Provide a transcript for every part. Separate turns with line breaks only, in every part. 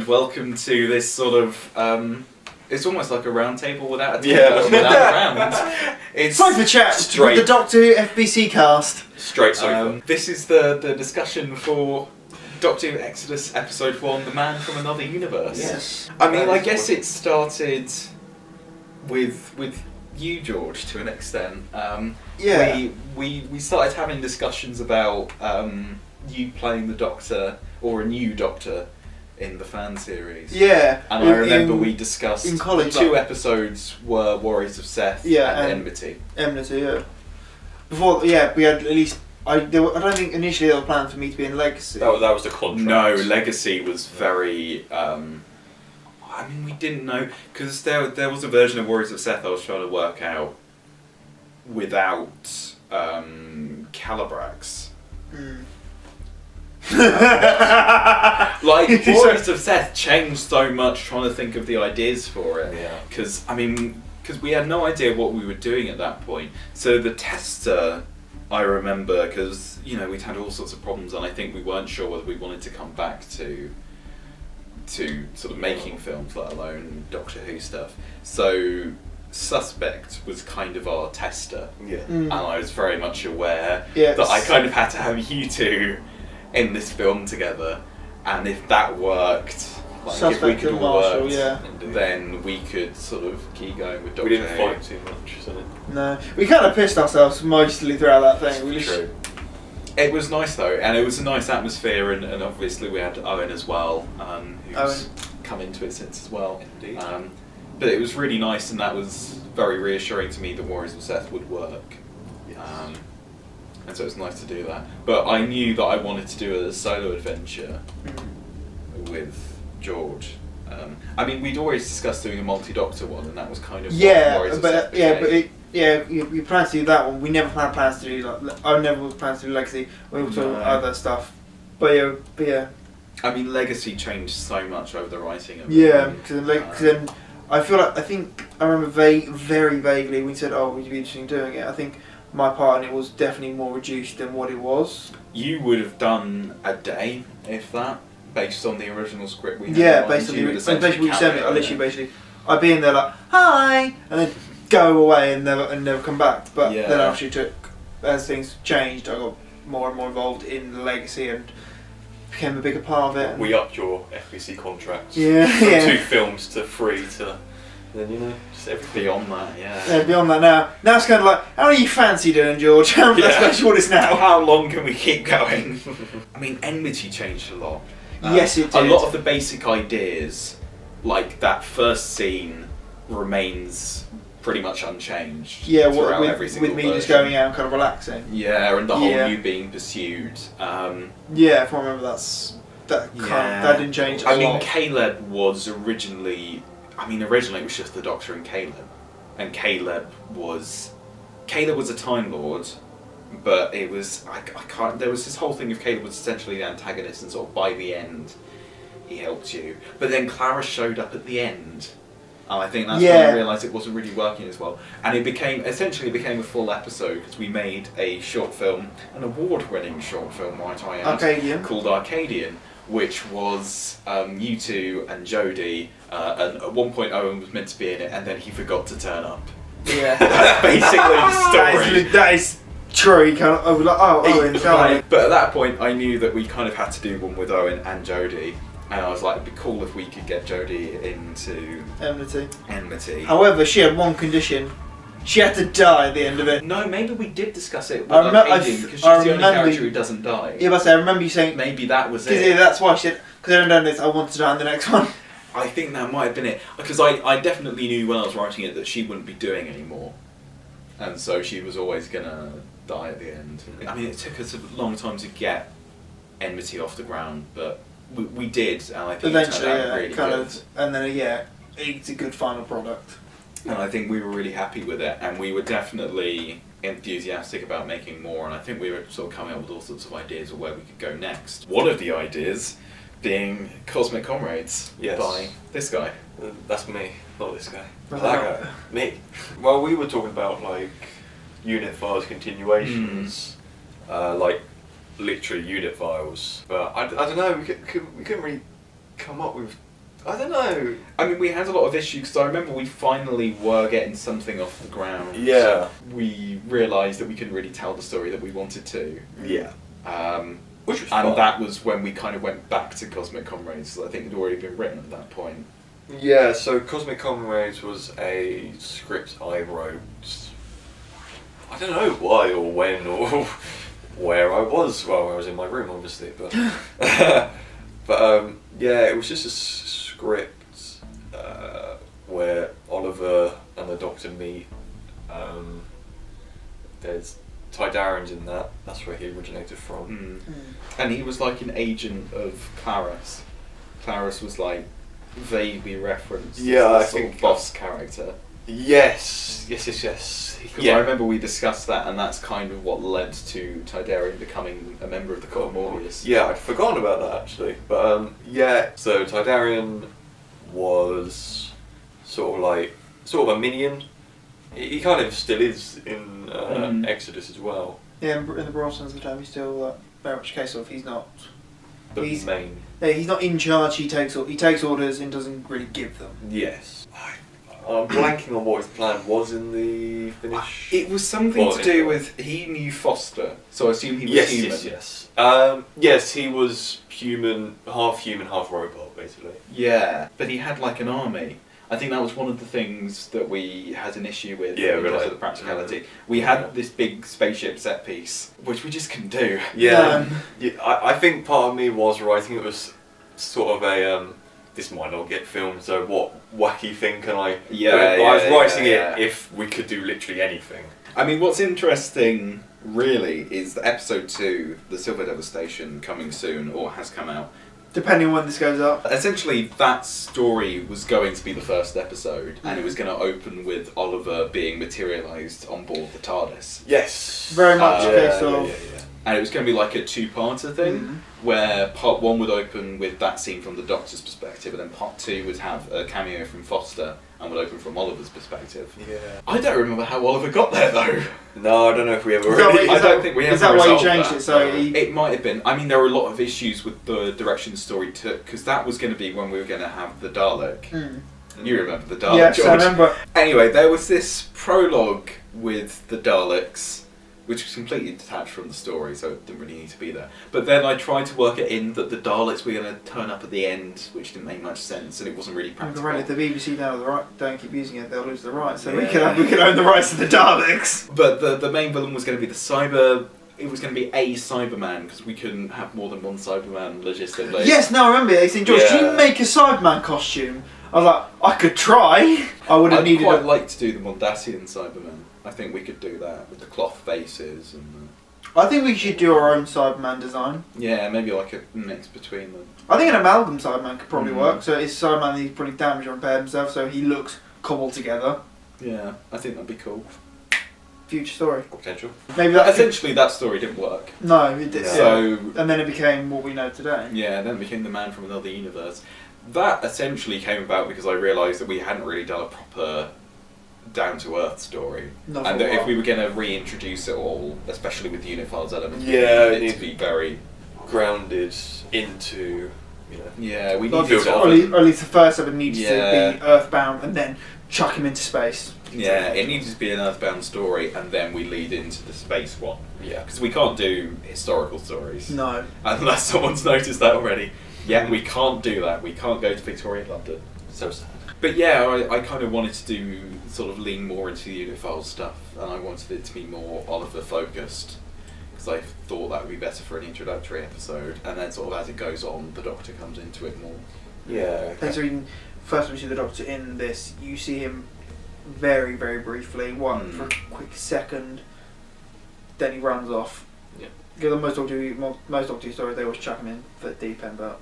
Hello and welcome to this sort of. Um, it's almost like a round table without a table
Yeah.
and without a round. It's
Sofa chat
Straight.
with the Doctor Who FBC cast.
Straight sofa.
um, this is the the discussion for Doctor Who Exodus episode one, The Man from Another Universe.
Yes.
I mean,
That
I guess
what-
it started with with you, George, to an extent. Um,
Yeah.
We we we started having discussions about um, you playing the Doctor or a new Doctor in the fan series.
Yeah.
And
in-
I remember
in
we discussed
in college,
two
like-
episodes were Warriors of Seth
Yeah,
and
and-
Enmity.
Enmity, yeah. Before, yeah, we had at least. I, there were, I don't think initially there were plans for me to be in Legacy.
that, was, that was the contract.
No, Legacy was very. Um, I mean, we didn't know because there there was a version of Warriors of Seth I was trying to work out without um, Calibrax.
Mm.
Like Warriors of Seth changed so much trying to think of the ideas for it.
Yeah.
Because I mean, because we had no idea what we were doing at that point. So the tester, I remember, because you know we'd had all sorts of problems, and I think we weren't sure whether we wanted to come back to to sort of making films, let alone Doctor Who stuff. So Suspect was kind of our tester,
Yeah.
Mm.
and I was very much aware that I kind of had to have you two in this film together, and if that worked, like if we could
and
all
Marshall,
work,
yeah.
then we could sort of keep going with Doctor
We didn't
Who.
fight too much, so
No. We kind of pissed ourselves mostly throughout that thing. We just,
True. It was nice though, and it was a nice atmosphere, and, and obviously we had Owen as well, um, who's
Owen.
come into it since as well.
Indeed.
Um, but it was really nice, and that was very reassuring to me that Warriors of Seth would work. Um, and so it was nice to do that. But I knew that I wanted to do a solo adventure with George. Um, I mean, we'd always discussed doing a multi-doctor one, and that was kind of
Yeah, but
Seth
yeah, but it, yeah, you, you plan to do that one. We never had plans to do like I never plans to do Legacy. We were talking
No.
other stuff. But yeah, but yeah,
I mean, Legacy changed so much over the writing of it.
yeah. Because like, 'cause
Um,
then I feel like I think I remember va- very vaguely we said, "Oh, would you be interested in doing it?" I think my part in it was definitely more reduced than what it was.
You would have done a day, if that, based on the original script we had.
yeah,
in mind.
basically,
You would
basically,
essentially
we sent it. I
cameo
literally
it.
basically, I'd be in there like, "Hi," and then go away and never and never come back. But
Yeah.
then after it took, as things changed, I got more and more involved in the legacy and became a bigger part of it.
we upped your FBC contract
Yeah,
from
yeah.
two films to three to then you know just everything.
Beyond that, yeah.
Yeah, beyond that now. Now it's kind of like, how are you fancy doing, George? That's
Yeah.
actually what it's now.
How long can we keep going? I mean, Enmity changed a lot. Um,
Yes, it did.
A lot of the basic ideas, like that first scene, remains pretty much unchanged.
Yeah,
throughout
with, with, me just
version.
going out and kind of relaxing.
Yeah, and the whole
Yeah.
you being pursued. Um,
Yeah, if I remember, that's that kind
Yeah.
that didn't change.
I mean,
lot.
Caleb was originally. I mean, originally it was just the Doctor and Caleb, and Caleb was. Caleb was a Time Lord, but it was I, I can't. There was this whole thing of Caleb was essentially the antagonist, and sort of by the end, he helped you. But then Clara showed up at the end. And I think that's when
Yeah.
I realised it wasn't really working as well. And it became essentially became a full episode because we made a short film, an award-winning short film, might I add,
Arcadian.
called Arcadian, which was um, you two and Jodie. Uh, and at one point, Owen was meant to be in it, and then he forgot to turn up.
Yeah.
That's basically the story.
is, that is true. You kind of, I was like, oh, it's
Right, But at that point, I knew that we kind of had to do one with Owen and Jodie, and I was like, it'd be cool if we could get Jodie into
enmity.
Enmity.
However, she had one condition. She had to die at the end of it.
No, maybe we did discuss it with
I remem- I
Arcadian because she's
I
the only
remember
character who doesn't die.
Yeah, but I remember you saying,
Maybe that was
because
it.
that's why she because I don't know this, I want to die in the next one.
I think that might have been it because I, I definitely knew when I was writing it that she wouldn't be doing anymore, and so she was always gonna die at the end. I mean, it took us a long time to get Enmity off the ground, but we, we did, and I think
Eventually,
it turned out
yeah,
really
kind
good.
of, and then yeah, it's a good final product.
And I think we were really happy with it, and we were definitely enthusiastic about making more. And I think we were sort of coming up with all sorts of ideas of where we could go next. One of the ideas being Cosmic Comrades
Yes.
by this guy.
Uh, That's me, not this guy.
Right.
That guy. Me. Well, we were talking about like unit files continuations, uh, like literally unit files. But I, I don't know. We, could, could, we couldn't really come up with? I don't know.
I mean, we had a lot of issues because I remember we finally were getting something off the ground.
Yeah.
We realised that we couldn't really tell the story that we wanted to.
Yeah.
Um,
Which was
and
fun.
that was when we kind of went back to Cosmic Comrades. I think it had already been written at that point.
Yeah, so Cosmic Comrades was a script I wrote. I don't know why or when or where I was. Well, I was in my room, obviously, but but um, yeah, it was just a s- script uh, where Oliver and the Doctor meet. Um, there's Tidarian's in that. That's where he originated from.
Mm.
Mm.
And he was like an agent of Claris. Claris was like vaguely referenced.
Yeah,
the
I
sort of
think-
boss character.
Yes, yes, yes, yes.
Because
Yeah.
I remember we discussed that, and that's kind of what led to Tidarian becoming a member of the Court of Morbius.
Yeah, I'd forgotten about that actually. But um, yeah, so Tidarian was sort of like sort of a minion. He he kind of still is in uh,
Mm.
Exodus as well.
Yeah, in, in the broad sense of the term, he's still uh, very much a case of he's not.
The
He's-
main.
Yeah, he's not in charge. He takes he takes orders and doesn't really give them.
Yes. I, I'm blanking on what his plan was in the finish.
It was something
Well,
to do with he knew Foster, so I assume he was
yes,
human.
yes, yes. Um, yes, he was human, half human, half robot, basically.
Yeah, but he had like an army. I think that was one of the things that we had an issue with
Yeah,
in terms of the practicality. We had
Yeah.
this big spaceship set piece, which we just couldn't do.
Yeah,
Um,
yeah I, I think part of me was writing it was sort of a um, this might not get filmed, so what wacky thing can I?
Yeah,
I,
yeah,
was writing
yeah,
it if we could do literally anything.
I mean, what's interesting really is the episode two, the Silver Devastation, coming soon or has come out.
Depending on when this goes up.
Essentially, that story was going to be the first episode, and it was going to open with Oliver being materialized on board the TARDIS.
Yes,
Very much
Uh,
a case
yeah,
of.
Yeah, yeah.
And it was going to be like a two-parter thing,
Mhm.
where part one would open with that scene from the Doctor's perspective, and then part two would have a cameo from Foster and would open from Oliver's perspective.
Yeah.
I don't remember how Oliver got there though.
No, I don't know if we ever
Is that
I don't
that-
think we
Is
ever
that why you changed
that.
it? So he,
It might have been. I mean, there were a lot of issues with the direction the story took because that was going to be when we were going to have the Dalek.
Mm.
You remember the Dalek,
Yes, I remember.
Anyway, there was this prologue with the Daleks, which was completely detached from the story, so it didn't really need to be there. But then I tried to work it in that the Daleks were going to turn up at the end, which didn't make much sense, and it wasn't really practical.
Right, if the BBC now the right, don't keep using it, they'll lose the rights. So we can have, we can own the rights to the Daleks.
But the the main villain was going to be the cyber. It was going to be a Cyberman because we couldn't have more than one Cyberman logistically.
Yes, now I remember. They said, George, can
Yeah.
you make a Cyberman costume? I was like, I could try. I would have needed.
I'd
needed.
quite
A,
like to do the Mondasian Cyberman. I think we could do that with the cloth faces and
I think we should do our own Cyberman design.
yeah, maybe like a mix between them.
I think an amalgam Cyberman could probably
Mhm.
work. So it's Cyberman he's probably damaged or impaired himself, so he looks cobbled together.
Yeah, I think that'd be cool.
Future story.
Potential.
Maybe that.
essentially, that story didn't work.
no, it did.
Yeah.
So
and then it became what we know today.
yeah, then it became the man from another universe. That essentially came about because I realised that we hadn't really done a proper down to earth story.
Not
and
a
that if we were going to reintroduce it all, especially with the unit files elements, we
Yeah,
needed
it
needs to be very
Grounded into, you know.
yeah. We
need
to
it
or, at least, or at least the first of it needs
Yeah.
to be earthbound and then chuck him into space.
Yeah, it needs to be an Earthbound story, and then we lead into the space one.
Yeah.
Because we can't do historical stories.
No.
Unless someone's noticed that already. Yeah, we can't do that. We can't go to Victorian London.
So sad.
But yeah, I, I kind of wanted to do sort of lean more into the unit file stuff, and I wanted it to be more Oliver focused. Because I thought that would be better for an introductory episode, and then sort of as it goes on, the Doctor comes into it more.
Yeah.
Thanks for reading. First, time we see the Doctor in this. You see him very, very briefly, one
Mm.
for a quick second. Then he runs off.
Yeah.
Because most Doctor, Who- mo- most Doctor Who stories, they always chuck him in for the deep end, but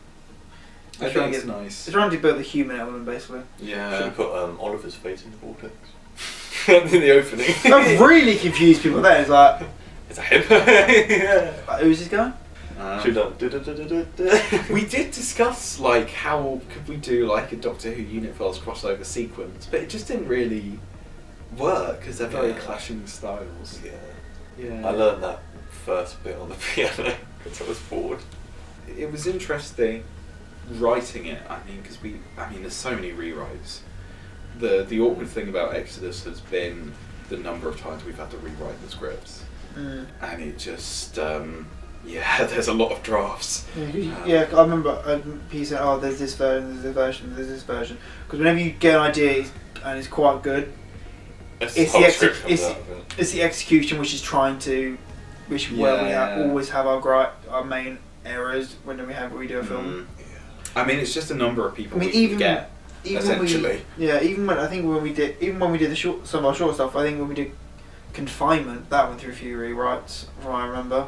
I
It's trying
think
to
it's
get-
nice.
it's trying to build the human element, basically. Yeah.
Should
Yeah.
have put um, Oliver's face in the vortex. in the opening.
that really confused people. There, it's like,
It's a him. yeah.
uh, who's this guy?
Um,
Should have done. du-du-du-du-du-du.
We did discuss like how could we do like a Doctor Who Unit Files crossover sequence, but it just didn't really work because they're very
Yeah.
clashing styles.
Yeah.
Yeah,
I learned that first bit on the piano because I was bored.
it was interesting. Writing it, I mean, because we, I mean, there's so many rewrites. The the awkward thing about Exodus has been the number of times we've had to rewrite the scripts,
Mm.
and it just, um, yeah, there's a lot of drafts.
Yeah, yeah, I remember um, people saying, "Oh, there's this version, there's this version, there's this version." Because whenever you get an idea and it's quite good,
It's,
It's
the
the
whole
ex-
script comes
it's-
it.
it's the execution which is trying to, which where we
Yeah.
always have our gripe, our main errors when we have we do a film.
Mm.
Yeah.
I mean, it's just a number of people I
mean,
we
even
get.
even when we,
essentially.
yeah, even when I think when we did, even when we did the short, some of our short stuff, I think when we did confinement, that went through a few rewrites, from what I remember.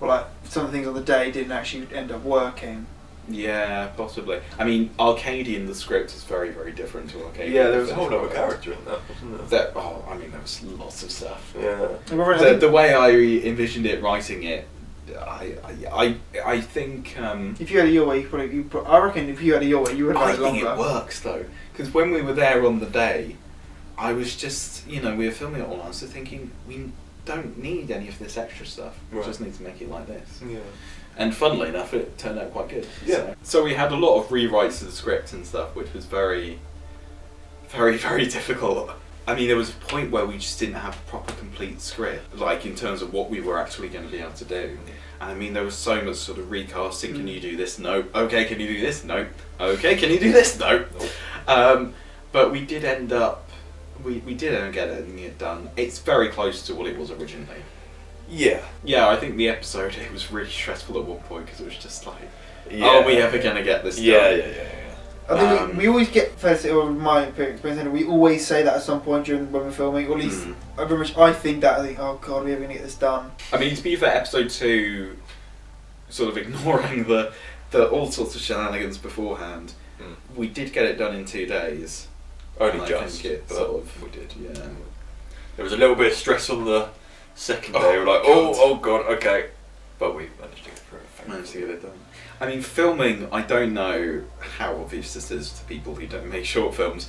Or like some of the things on the day didn't actually end up working.
Yeah, possibly. I mean, Arcadian, the script is very, very different to Arcadian.
Yeah, there was a whole other character in that, wasn't there?
That, oh, I mean, there was lots of stuff.
Yeah.
The, the way I envisioned it, writing it, I, I, I, I think, um,
if you had a your way, you probably, you pro- I reckon if you had a your way, you would have
I
had it
think it works though, because when we were there on the day, I was just, you know, we were filming it all. I was just thinking, we don't need any of this extra stuff. We
Right.
just need to make it like this.
Yeah.
And funnily enough, it turned out quite good.
Yeah.
So, so we had a lot of rewrites of the script and stuff, which was very, very, very difficult. I mean, there was a point where we just didn't have a proper complete script, like in terms of what we were actually going to be able to do. And I mean, there was so much sort of recasting. Can
Mm.
you do this? No. Okay, can you do this? No. Okay, can you do this? No. Um, but we did end up, we, we did end up getting it done. It's very close to what it was originally.
Yeah.
Yeah, I think the episode it was really stressful at one point because it was just like,
Yeah.
are we ever gonna get this
Yeah,
done?
yeah, yeah, yeah.
I think
Um,
we, we always get first, or my experience, we always say that at some point during when we're filming, or at least
Mm.
I very much I think that I think, oh god, we're gonna get this done.
I mean, to be fair, episode two, sort of ignoring the the all sorts of shenanigans beforehand,
Mm.
we did get it done in two days.
Only
And I
just,
think it
but
sort of-
we did.
yeah.
There was a little bit of stress on the second
Oh,
day. We're like,
God.
oh, oh god, okay, but we managed to get through it.
Managed to get it done. I mean, filming. I don't know how obvious this is to people who don't make short films.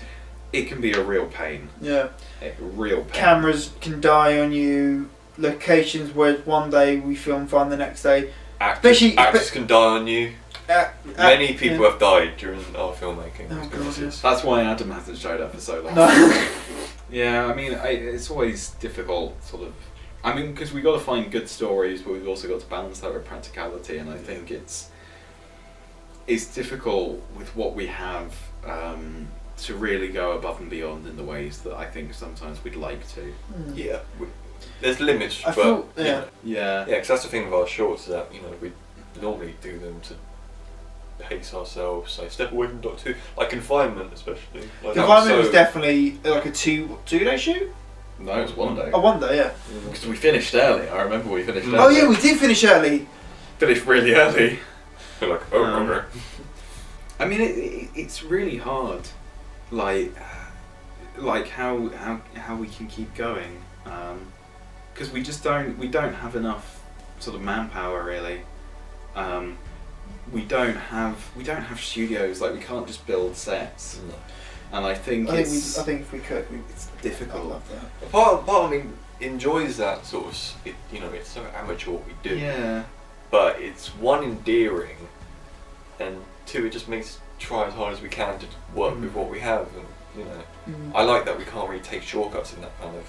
It can be a real pain.
Yeah,
A real pain.
cameras can die on you. Locations where one day we film fine, the next day.
Actors,
Especially-
actors can die on you.
Uh,
Many people
yeah.
have died during our filmmaking.
Oh,
experiences.
That's why Adam hasn't showed up for so long.
No.
Yeah, I mean, I, it's always difficult, sort of. I mean, because we got to find good stories, but we've also got to balance that with practicality, and I think it's it's difficult with what we have um, to really go above and beyond in the ways that I think sometimes we'd like to.
Mm.
Yeah, we, there's limits,
I
but
feel- yeah.
Yeah.
yeah, because that's the thing with our shorts is that you know we normally do them to pace ourselves, say step away from Doctor Who, like confinement especially. Like,
Confinement
so-
was definitely like a two two day shoot.
No, it was one day.
Oh, one day, yeah.
Mm.
Because we finished early. I remember we finished early.
Oh yeah, we did finish early.
finished really early.
We're like, oh,
Um,
okay.
I mean, it, it, it's really hard, like, like how how how we can keep going, because we just don't we don't have enough sort of manpower really. Um, we don't have we don't have studios like we can't just build sets, and I think
I think we, I think if we could, we,
it's
I'd
difficult.
love that.
Part, part of me enjoys that sort of, it, you know, it's so amateur what we do.
Yeah,
But it's one endearing, and two, it just makes try as hard as we can to work with
Mm.
what we have. And you know,
Mm.
I like that we can't really take shortcuts in that kind of.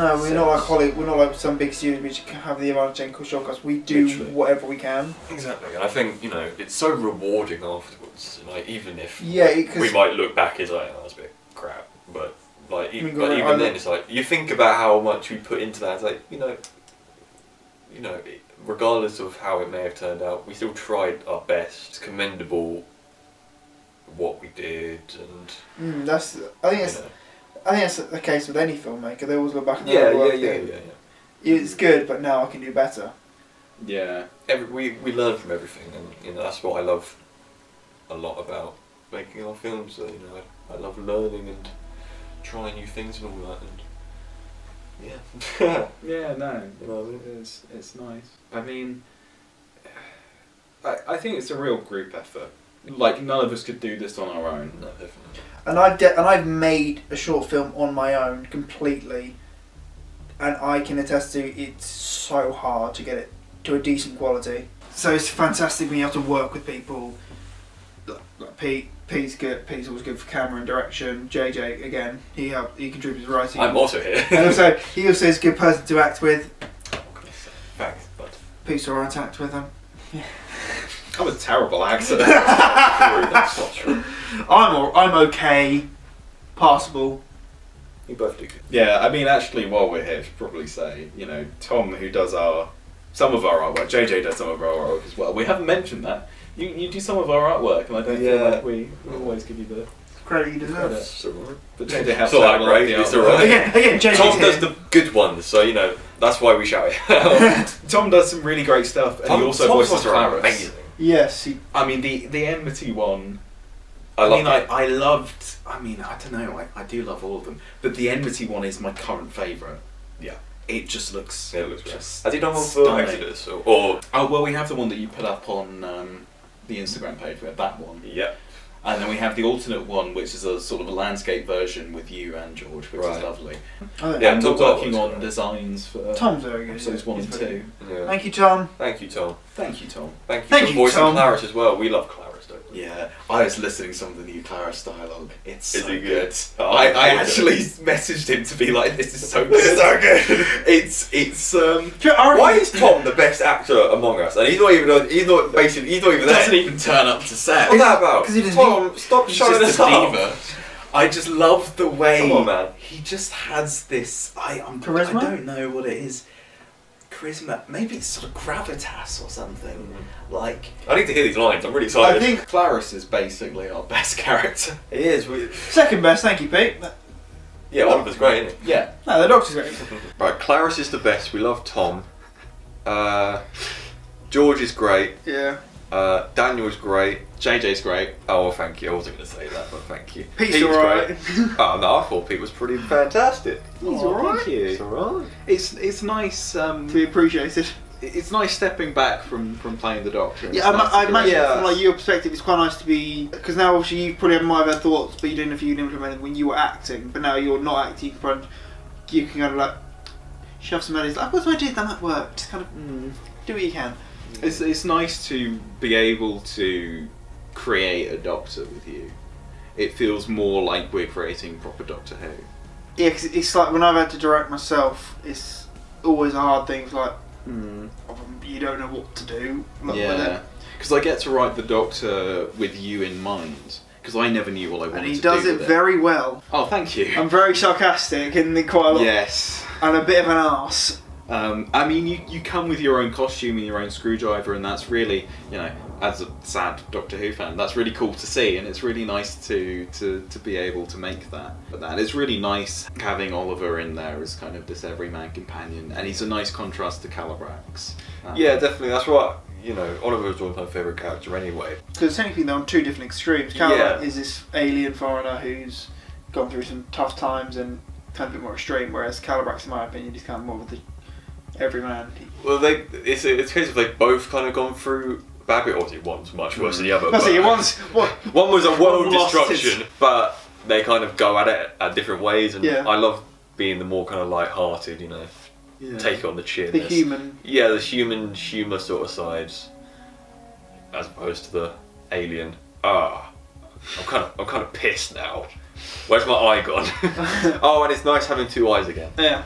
No, we're not like. Holly. We're not like some big studios which can have the evangelical shortcuts. We do
Literally.
whatever we can.
Exactly, and I think you know it's so rewarding afterwards. Like even if
Yeah, because
we might look back as like, oh, that's a bit crap, but like, e-
I mean,
but even then, it's like you think about how much we put into that. It's like you know, you know, regardless of how it may have turned out, we still tried our best. It's commendable what we did, and
mm, that's. I think it's.
know.
I think that's the case with any filmmaker. They always look back and
yeah,
their
yeah,
work.
yeah, yeah, yeah.
It's good, but now I can do better.
yeah.
Every, we we learn from everything, and you know that's what I love a lot about making our films. That you know, I, I love learning and trying new things and all that, and yeah.
Yeah, no,
You know I mean?
it's it's nice. I mean, I I think it's a real group effort. Like none of us could do this on our own.
No, definitely.
And I've de- and I've made a short film on my own completely, and I can attest to it's so hard to get it to a decent quality. So it's fantastic being able to work with people like Pete. Pete's good. Pete's always good for camera and direction. JJ again. He helped. He contributes writing.
I'm also here.
and also he also is a good person to act with.
Thanks, bud.
Pete's alright act with him.
I'm a terrible actor.
That's not true.
I'm all, I'm okay. Passable.
You both do good.
yeah, I mean, actually, while we're here, should probably say, you know, Tom, who does our some of our artwork, JJ does some of our artwork as well. We haven't mentioned that. You, you do some of our artwork, and I don't feel
Yeah.
like we, we always give you the.
Credit you deserve.
That's alright.
But JJ helps
It's all
out
that
a lot with
great,
the
it's alright.
Again, again, JJ's
Tom
here.
does the good ones, so you know that's why we shout it.
Tom does some really great stuff, and
Tom-
he also
Tom's
voices
ones are
Claris.
amazing.
Yes, he,
I mean, the the enmity one.
I
I,
love
mean,
that.
I, I loved. I mean, I don't know. I, I do love all of them, but the enmity one is my current favourite.
Yeah.
It just looks.
Yeah, it looks great.
just
Has he done one for
stunning.
Exodus or, or
Oh well, we have the one that you put up on um, the Instagram page. We have that one,
yeah?
and then we have the alternate one, which is a sort of a landscape version with you and George, which
Right.
is lovely.
Oh, I think
Yeah,
and
Tom's
we're working on
great.
designs for
Tom's very good.
episodes one
He's
and two.
yeah.
Thank you, Tom.
Thank you, Tom.
Thank you, Tom.
Thank you
Thank
for
you,
voicing
Tom.
Claris as well. We love Claris, don't?
Yeah, I was listening to some of the new Claris dialogue. It's
Is
so
it
good.
good? Oh,
I, I
okay.
actually messaged him to be like, "This is so good."
This is so good.
It's it's um.
You know, I reckon-
Why is Tom the best actor among us? And he's not even. He's not basically. He's not even there.
doesn't even turn up to set.
What's that about?
'Cause he doesn't
Tom, stop
He's
showing
just
us
a
up.
diva. I just love the way
Come on, man.
he just has this. I I'm, I don't know what it is. Charisma. Maybe it's sort of gravitas or something. Like
I need to hear these lines. I'm really excited.
I think
Claris is basically our best character.
it is. We,
second best. Thank you, Pete.
yeah, Oliver's great, isn't
Yeah.
No, the doctor's great.
Right, Claris is the best. We love Tom. Uh, George is great.
Yeah.
Uh, Daniel's great.
JJ's great.
Oh, well, thank you. I wasn't going to say that, but thank you.
Pete's
Pete's
alright.
great. oh no, I thought Pete was pretty fantastic.
He's
Oh,
alright.
thank
It's alright.
It's it's nice. Um,
to be appreciated.
it's nice stepping back from from playing the Doctor.
Yeah, I,
nice
I imagine
Yeah.
from like your perspective, it's quite nice to be because now obviously you probably have had thoughts, but you didn't if you could implement them when you were acting. But now you're not acting, you can, you can kind of like shove some ideas. Like, what's my idea? That might work. Just kind of
Mm.
do what you can.
It's it's nice to be able to create a Doctor with you. It feels more like we're creating proper Doctor Who.
Yeah, 'cause it's like when I've had to direct myself, it's always a hard thing. It's like
Mm.
you don't know what to do. like,
Yeah, because I get to write the Doctor with you in mind. Because I never knew what I wanted
and he does
do
it
with
very well.
Oh, thank you.
I'm very sarcastic and quite a lot,
yes.
and a bit of an arse.
Um, I mean, you, you come with your own costume and your own screwdriver, and that's really, you know, as a sad Doctor Who fan, that's really cool to see, and it's really nice to, to, to be able to make that. But that it's really nice having Oliver in there as kind of this everyman companion, and he's a nice contrast to Calibrax. Um,
Yeah, definitely. That's what you know. Oliver was always my favourite character anyway.
Because technically they're on two different extremes.
Yeah.
Is this alien foreigner who's gone through some tough times and kind of a bit more extreme, whereas Calibrax, in my opinion, is kind of more of the everyman.
Well, they it's it's a case of they've both kind of gone through bad bit. Obviously, one's much worse than the other. But-.
One's what?
One was a world
One
destruction,
his-
but they kind of go at it at different ways, and
Yeah.
I love being the more kind of light-hearted, you know,
yeah.
take it on the chin.
The human.
Yeah, the human humour sort of sides, as opposed to the alien. Ah, I'm kind of I'm kind of pissed now. Where's my eye gone? oh, and it's nice having two eyes again.
Yeah.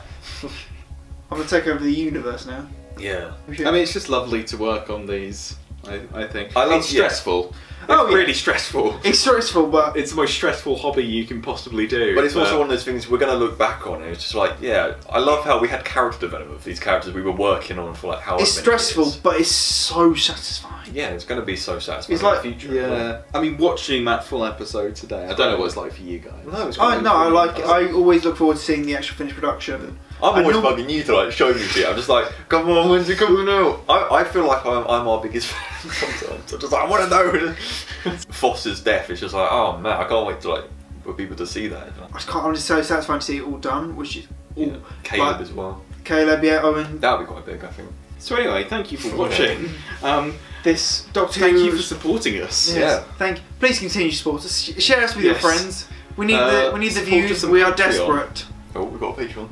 I'm gonna take over the universe now.
Yeah.
I mean, it's just lovely to work on these. I, I think
I love-
it's
yeah.
stressful.
Oh,
it's
yeah.
really stressful.
it's stressful, but
It's the most stressful hobby you can possibly do.
But it's also one of those things we're going to look back on. And it's just like, yeah, I love how we had character development for these characters we were working on for like how
it's stressful, but it's so satisfying.
Yeah, it's going to be so satisfying
It's like-
in the future.
Yeah, I mean, watching that full episode today, I don't know what it's like for you guys.
No, it's
Oh
great.
no, I like it. I always look forward to seeing the actual finished production.
I'm
I
always
know-
bugging you to like show me shit. I'm just like, come on, when's it coming out? I, I feel like I'm, I'm our biggest fan sometimes. I'm just like, I want to know. Foster's death is just like, oh man, I can't wait to like for people to see that.
I just can't. I'm just so satisfied to see it all done, which is all.
Yeah. Caleb
like-
as well.
Caleb, yeah, Owen.
That would be quite big, I think.
So anyway, thank you for watching. Um,
This Doctor
thank
Who.
you for supporting us.
Yes,
Yeah.
Thank. Please continue to support us. Share us with your friends. We need
Uh,
the we need the views. We are
Patreon.
desperate.
Oh, we've got a Patreon.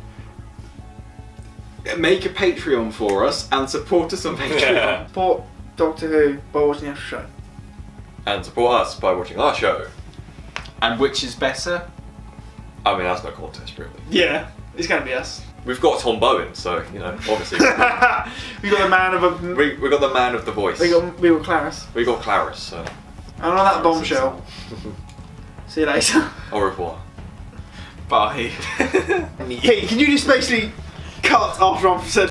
Make a Patreon for us and support us on Patreon.
Support Doctor Who by watching the after show.
and support us by watching our show.
And which is better?
I mean, that's no contest, really.
Yeah, it's going to be us.
We've got Tom Bowen, so, you know, obviously.
we got the man of a.
we, we got the man of the voice.
We got we got Claris.
we got Claris, so.
And on that
Claris
bombshell, see you later.
Au revoir.
Bye.
hey, can you just basically cut after I've said